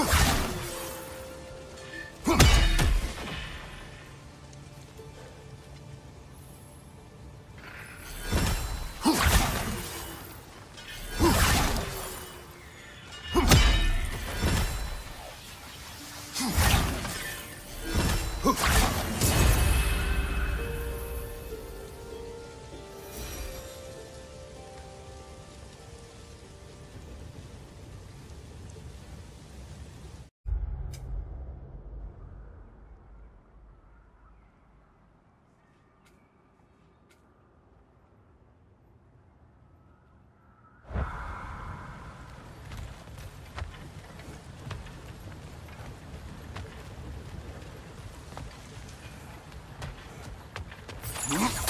Huh. Yeah.